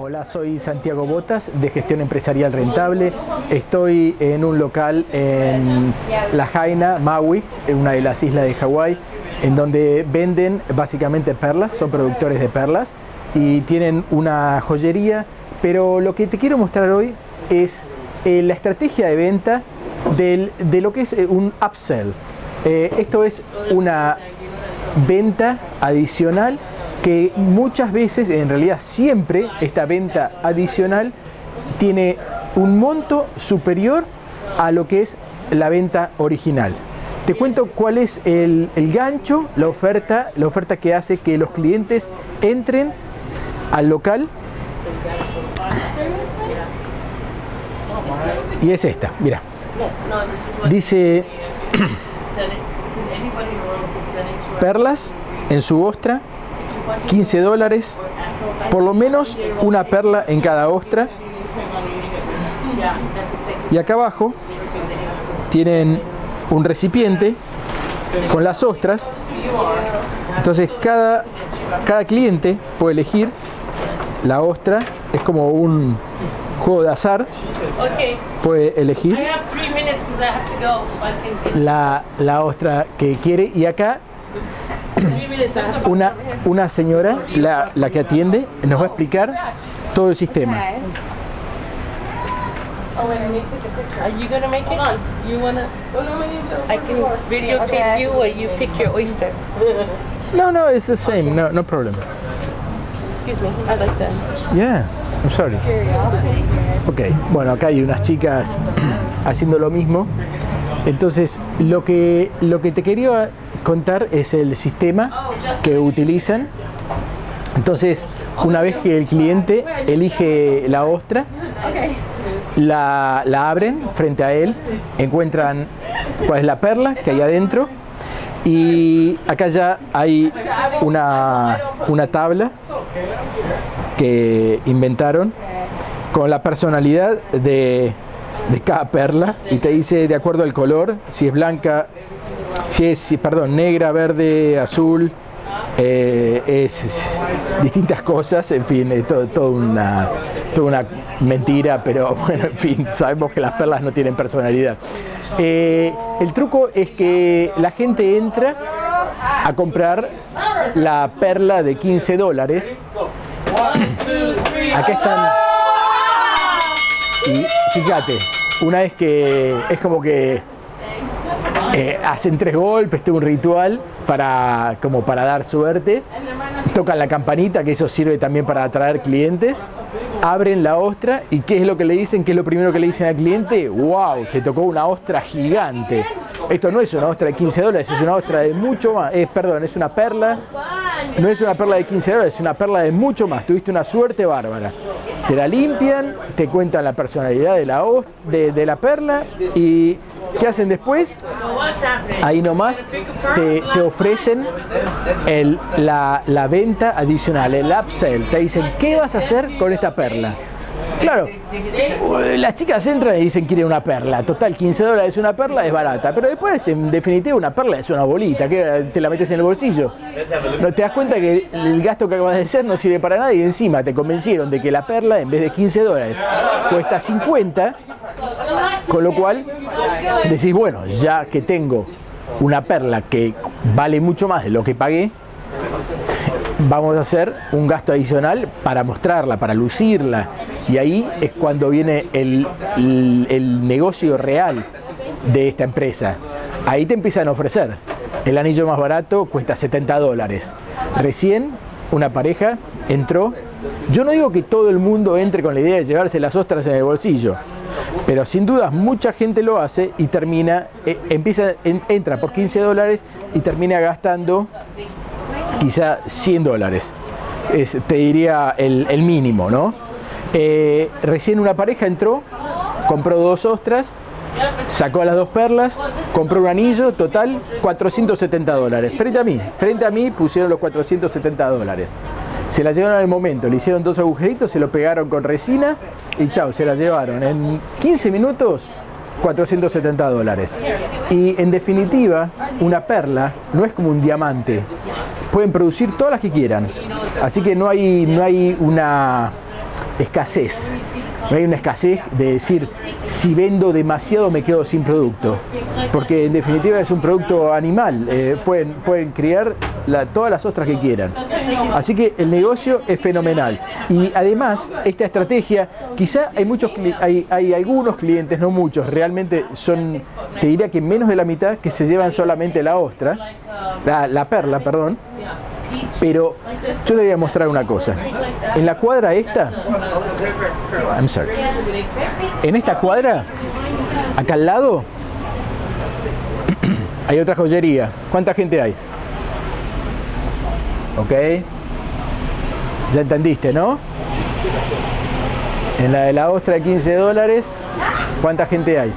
Hola, soy Santiago Botas de Gestión Empresarial Rentable. Estoy en un local en La Jaina, Maui, en una de las islas de Hawái, en donde venden básicamente perlas, son productores de perlas y tienen una joyería, pero lo que te quiero mostrar hoy es eh, la estrategia de venta del- de lo que es eh, un upsell. Eh, esto es una venta adicional que muchas veces, en realidad siempre, esta venta adicional tiene un monto superior a lo que es la venta original. Te cuento cuál es el, el gancho, la oferta, la oferta que hace que los clientes entren al local. Y es esta, mira. Dice perlas en su ostra, 15 dólares, por lo menos una perla en cada ostra. Y acá abajo tienen un recipiente con las ostras. Entonces cada, cada cliente puede elegir la ostra. Es como un juego de azar. Okay, Puede I elegir have three minutes because I have to go, so I can. la, la ostra que quiere. Y acá una, una señora, la, la que atiende, nos va a explicar todo el sistema. Oh, wait, I need to take a picture. Are you gonna make it? You wanna? I can videotape you or you pick your oyster. No, no, it's the same. No, no problem. Excuse me, I'd like to. Yeah, I'm sorry. Ok, bueno, acá hay unas chicas haciendo lo mismo. Entonces, lo que, lo que te quería contar es el sistema que utilizan. Entonces, una vez que el cliente elige la ostra, la, la abren frente a él, encuentran cuál es la perla que hay adentro y acá ya hay una, una tabla que inventaron con la personalidad de, cada perla y te dice de acuerdo al color, si es blanca, si es, perdón, negra, verde, azul, eh, es distintas cosas, en fin, es todo, todo una, toda una mentira, pero bueno, en fin, sabemos que las perlas no tienen personalidad. Eh, el truco es que la gente entra a comprar la perla de 15 dólares. Acá están. Y fíjate, una vez que es como que eh, hacen tres golpes, todo un ritual para, como para dar suerte. Tocan la campanita, que eso sirve también para atraer clientes. Abren la ostra y ¿qué es lo que le dicen? ¿Qué es lo primero que le dicen al cliente? ¡Wow! Te tocó una ostra gigante. Esto no es una ostra de 15 dólares, es una ostra de mucho más. eh, perdón, es una perla. No es una perla de 15 dólares, es una perla de mucho más. Tuviste una suerte bárbara. Te la limpian, te cuentan la personalidad de la, de, de la perla y ¿qué hacen después? Ahí nomás te, te ofrecen el- la, la venta adicional, el upsell. Te dicen, ¿qué vas a hacer con esta perla? Claro, las chicas entran y dicen quieren una perla. Total, 15 dólares una perla es barata. Pero después, en definitiva, una perla es una bolita que te la metes en el bolsillo. No te das cuenta que el gasto que acabas de hacer no sirve para nada y encima te convencieron de que la perla, en vez de 15 dólares, cuesta 50. Con lo cual, decís, bueno, ya que tengo una perla que vale mucho más de lo que pagué, vamos a hacer un gasto adicional para mostrarla, para lucirla. Y ahí es cuando viene el, el- negocio real de esta empresa. Ahí te empiezan a ofrecer. El anillo más barato cuesta 70 dólares. Recién una pareja entró. Yo no digo que todo el mundo entre con la idea de llevarse las ostras en el bolsillo, pero sin dudas mucha gente lo hace y termina, eh, empieza, en- entra por 15 dólares y termina gastando quizá 100 dólares. Es, te diría el, el mínimo, ¿no? Eh, recién una pareja entró, compró dos ostras, sacó las dos perlas, compró un anillo, total 470 dólares. Frente a mí, frente a mí pusieron los 470 dólares. Se la llevaron al momento, le hicieron dos agujeritos, se lo pegaron con resina y chao, se la llevaron. En 15 minutos 470 dólares. Y en definitiva, una perla no es como un diamante. Pueden producir todas las que quieran. Así que no hay, no hay una escasez. Hay una escasez de decir, si vendo demasiado me quedo sin producto. Porque en definitiva es un producto animal. Eh, pueden, pueden criar todas las ostras que quieran. Así que el negocio es fenomenal. Y además, esta estrategia, quizá hay, muchos, hay, algunos clientes, no muchos, realmente son, te diría que menos de la mitad que se llevan solamente la ostra, la perla, perdón. Pero yo te voy a mostrar una cosa. En la cuadra esta, I'm sorry. En esta cuadra, acá al lado, hay otra joyería. ¿Cuánta gente hay? ¿Ok? Ya entendiste, ¿no? En la de la ostra de 15 dólares, ¿cuánta gente hay?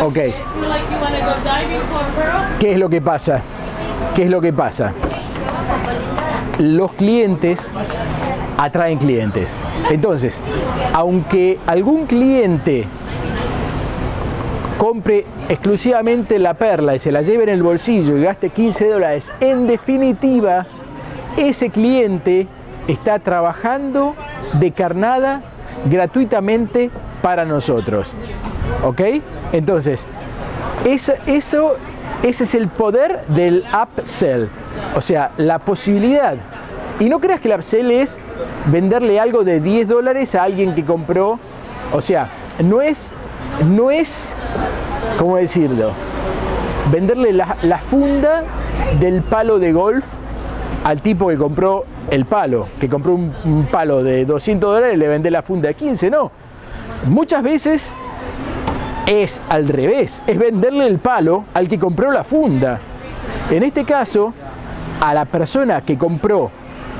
Ok. ¿Qué es lo que pasa? ¿Qué es lo que pasa? Los clientes atraen clientes. Entonces, aunque algún cliente compre exclusivamente la perla y se la lleve en el bolsillo y gaste 15 dólares, en definitiva, ese cliente está trabajando de carnada gratuitamente para nosotros. ¿Ok? Entonces, eso, eso, ese es el poder del upsell. O sea, la posibilidad. Y no creas que el upsell es venderle algo de 10 dólares a alguien que compró. O sea, no es, no es, ¿cómo decirlo? Venderle la, la funda del palo de golf al tipo que compró el palo, que compró un, palo de 200 dólares, le vende la funda de 15, no. Muchas veces es al revés, es venderle el palo al que compró la funda. En este caso, a la persona que compró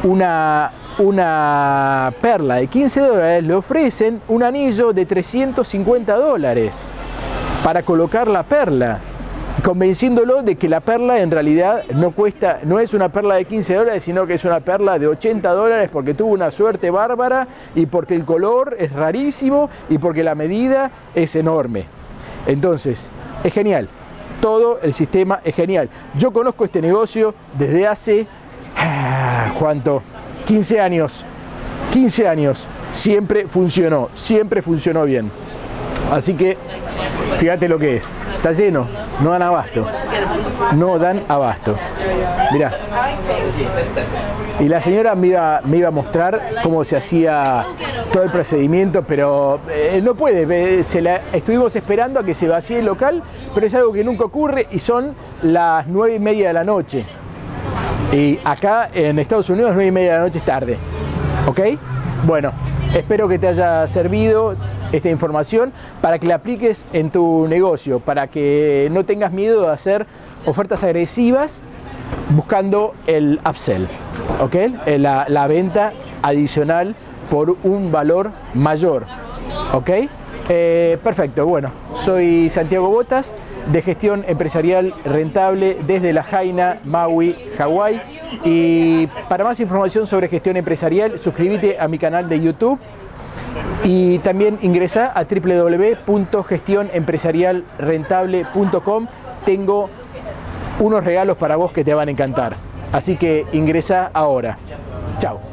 una, una perla de 15 dólares le ofrecen un anillo de 350 dólares para colocar la perla convenciéndolo de que la perla en realidad no cuesta, no es una perla de 15 dólares, sino que es una perla de 80 dólares porque tuvo una suerte bárbara y porque el color es rarísimo y porque la medida es enorme. Entonces, es genial. Todo el sistema es genial. Yo conozco este negocio desde hace, ¿cuánto? 15 años. 15 años. Siempre funcionó, siempre funcionó bien. Así que fíjate lo que es. Está lleno, no dan abasto. No dan abasto. Mirá. Y la señora me iba, me iba a mostrar cómo se hacía todo el procedimiento, pero eh, no puede. Se la, estuvimos esperando a que se vacíe el local, pero es algo que nunca ocurre y son las nueve y media de la noche. Y acá en Estados Unidos, nueve y media de la noche es tarde. ¿Ok? Bueno, espero que te haya servido esta información para que la apliques en tu negocio, para que no tengas miedo de hacer ofertas agresivas buscando el upsell, ¿ok? Eh, la, la venta adicional por un valor mayor, ¿ok? Eh, perfecto, bueno, soy Santiago Botas de gestión empresarial rentable desde La Jaina, Maui, Hawái. Y para más información sobre gestión empresarial, suscríbete a mi canal de YouTube y también ingresa a www.gestionempresarialrentable.com. Tengo unos regalos para vos que te van a encantar. Así que ingresa ahora. Chao.